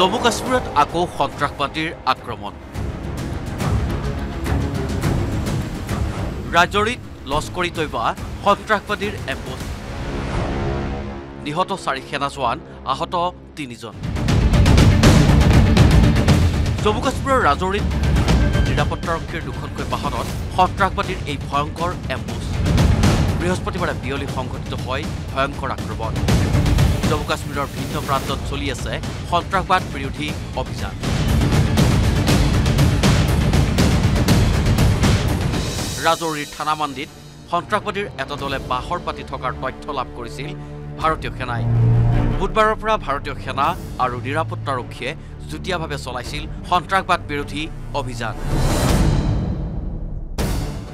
জম্মু কাশ্মীৰত আকৌ সন্ত্ৰাসবাদীৰ আক্ৰমণ। ৰাজৰিত লস্কৰী তৈবা সন্ত্ৰাসবাদীৰ এম্বুজ নিহত চাৰি সেনা জোৱান আহত তিনিজন। জম্মু কাশ্মীৰৰ ৰাজৌৰীত নিৰাপত্তাৰক্ষীৰ দুখনকৈ বাহনত সন্ত্ৰাসবাদীৰ এই ভয়ংকৰ এম্বুজ বৃহস্পতিবাৰে বিয়লি সংঘটিত হয় ভয়ংকৰ আক্ৰমণ। জম্মু কাশ্মীৰৰ ভিন্ন প্ৰান্তত চলি আছে সন্ত্ৰাসবাদ বিৰোধী অভিযান। ৰাজৌৰীৰ থানামান্দিত সন্ত্ৰাসবাদীৰ এটা দলে বাহৰ পাতি থকাৰ তথ্য লাভ কৰিছিল ভাৰতীয় সেনাই। বুধবাৰৰ পৰা ভাৰতীয় সেনা আৰু নিৰাপত্তাৰক্ষীয়ে যুটীয়াভাৱে চলাইছিল সন্ত্ৰাসবাদ বিৰোধী অভিযান।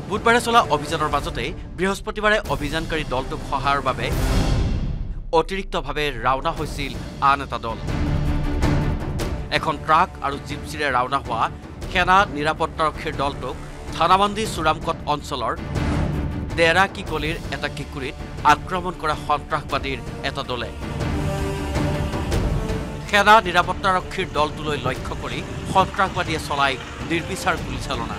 বুধবাৰে চলা অভিযানৰ মাজতে বৃহস্পতিবাৰে অভিযানকাৰী দলটোক সহায়ৰ বাবে অতিৰিক্তভাৱে ৰাওনা হৈছিল আন এটা দল। এখন ট্ৰাক আৰু জিপচিৰে ৰাওনা হোৱা সেনা নিৰাপত্তাৰক্ষীৰ দলটোক থানামান্দি চোৰামকট অঞ্চলৰ ডেৰা কি গলিৰ এটা কিকুৰিত আক্ৰমণ কৰা সন্ত্ৰাসবাদীৰ এটা দলে। সেনা নিৰাপত্তাৰক্ষীৰ দলটোলৈ লক্ষ্য কৰি সন্ত্ৰাসবাদীয়ে চলাই নিৰ্বিচাৰ গুলীচালনা।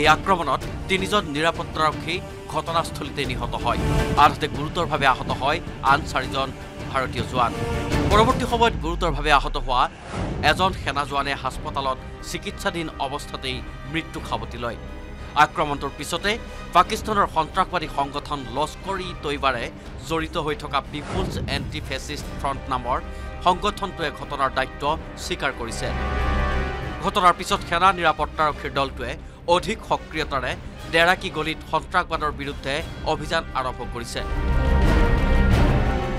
এই আক্ৰমণত তিনিজন নিৰাপত্তাৰক্ষী ঘটনাস্থলীতে নিহত হয়। আনহাতে গুৰুতৰভাৱে আহত হয় আন চাৰিজন ভাৰতীয় জোৱান। পৰৱৰ্তী সময়ত গুৰুতৰভাৱে আহত হোৱা এজন সেনা জোৱানে হাস্পতালত চিকিৎসাধীন অৱস্থাতেই মৃত্যু সাৱটি লয়। আক্ৰমণটোৰ পিছতে পাকিস্তানৰ সন্ত্ৰাসবাদী সংগঠন লস্কৰ ই তৈবাৰে জড়িত হৈ থকা পিপুলছ এণ্টি ফেচিষ্ট ফ্ৰণ্ট নামৰ সংগঠনটোৱে ঘটনাৰ দায়িত্ব স্বীকাৰ কৰিছে। ঘটনাৰ পিছত সেনা নিৰাপত্তাৰক্ষীৰ দলটোৱে অধিক সক্ৰিয়তাৰে ডেৰাকি গলিত সন্ত্ৰাসবাদৰ বিৰুদ্ধে অভিযান আৰম্ভ কৰিছে।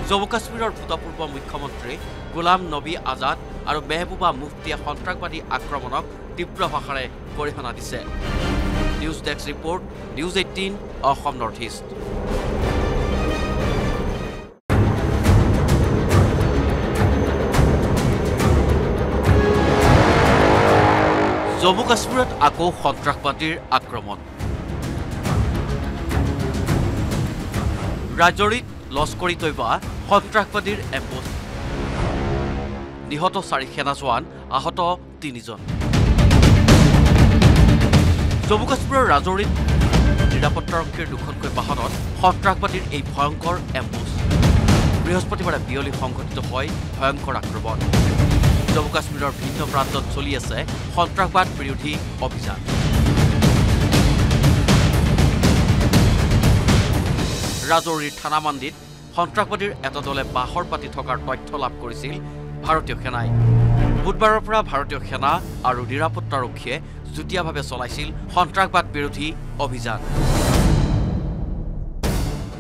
জম্মু কাশ্মীৰৰ ভূতপূৰ্ব মুখ্যমন্ত্ৰী গোলাম নবী আজাদ আৰু মেহবুবা মুফতিয়ে সন্ত্ৰাসবাদী আক্ৰমণক তীব্ৰ ভাষাৰে গৰিহণা দিছে। News desk report news eighteen Assam north east. Jammu কাশ্মীৰত আকৌ সন্ত্ৰাসবাদীৰ আক্ৰমণ। ৰাজৰিত লস্কৰী তৈবা সন্ত্ৰাসবাদীৰ এম্বুজ নিহত চাৰি সেনা জোৱান আহত তিনিজন। জম্মু কাশ্মীৰৰ ৰাজৌৰীত নিৰাপত্তাৰক্ষীৰ দুখনকৈ বাহনত সন্ত্ৰাসবাদীৰ এই ভয়ংকৰ এম্বুজ বৃহস্পতিবাৰে বিয়লি সংঘটিত হয় ভয়ংকৰ আক্ৰমণ। জম্মু কাশ্মীৰৰ ভিন্ন প্ৰান্তত চলি আছে সন্ত্ৰাসবাদ বিৰোধী অভিযান। ৰাজৌৰীৰ থানামান্দিত সন্ত্ৰাসবাদীৰ এটা দলে বাহৰ পাতি থকাৰ তথ্য লাভ কৰিছিল ভাৰতীয় সেনাই। বুধবাৰৰ পৰা ভাৰতীয় সেনা আৰু নিৰাপত্তাৰক্ষীয়ে যুটীয়াভাৱে চলাইছিল সন্ত্ৰাসবাদ বিৰোধী অভিযান।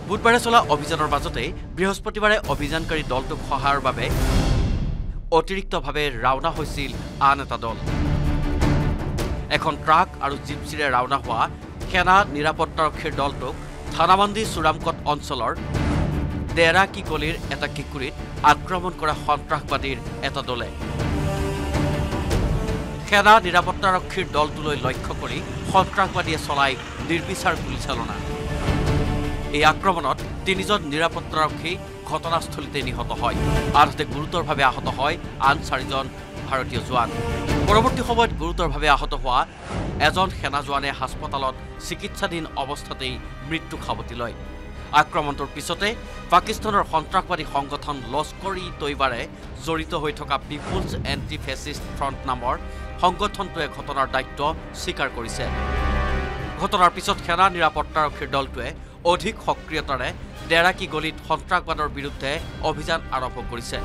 বুধবাৰে চলা অভিযানৰ মাজতে বৃহস্পতিবাৰে অভিযানকাৰী দলটোক সহায়ৰ বাবে অতিৰিক্তভাৱে ৰাওনা হৈছিল আন এটা দল। এখন ট্ৰাক আৰু জিপচিৰে ৰাওনা হোৱা সেনা নিৰাপত্তাৰক্ষীৰ দলটোক থানামান্দি চোৰামকট অঞ্চলৰ ডেৰা কি গলিৰ এটা কিকুৰিত আক্ৰমণ কৰা সন্ত্ৰাসবাদীৰ এটা দলে। সেনা নিৰাপত্তাৰক্ষীৰ দলটোলৈ লক্ষ্য কৰি সন্ত্ৰাসবাদীয়ে চলাই নিৰ্বিচাৰ গুলীচালনা। এই আক্ৰমণত তিনিজন নিৰাপত্তাৰক্ষী ঘটনাস্থলীতে নিহত হয়। আনহাতে গুৰুতৰভাৱে আহত হয় আন চাৰিজন ভাৰতীয় জোৱান। পৰৱৰ্তী সময়ত গুৰুতৰভাৱে আহত হোৱা এজন সেনা জোৱানে হাস্পতালত চিকিৎসাধীন অৱস্থাতেই মৃত্যু সাৱটি লয়। আক্ৰমণটোৰ পিছতে পাকিস্তানৰ সন্ত্ৰাসবাদী সংগঠন লস্কৰ ই তৈবাৰে জড়িত হৈ থকা পিপুলছ এণ্টি ফেচিষ্ট ফ্ৰণ্ট নামৰ সংগঠনটোৱে ঘটনাৰ দায়িত্ব স্বীকাৰ কৰিছে। ঘটনাৰ পিছত সেনা নিৰাপত্তাৰক্ষীৰ দলটোৱে অধিক সক্ৰিয়তাৰে ডেৰাকি গলিত সন্ত্ৰাসবাদৰ বিৰুদ্ধে অভিযান আৰম্ভ কৰিছে।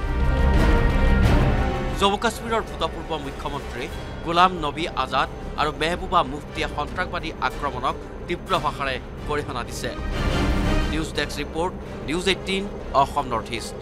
জম্মু কাশ্মীৰৰ ভূতপূৰ্ব মুখ্যমন্ত্ৰী গোলাম নবী আজাদ আৰু মেহবুবা মুফতিয়ে সন্ত্ৰাসবাদী আক্ৰমণক তীব্ৰ ভাষাৰে গৰিহণা দিছে। News desk report news eighteen Assam north east.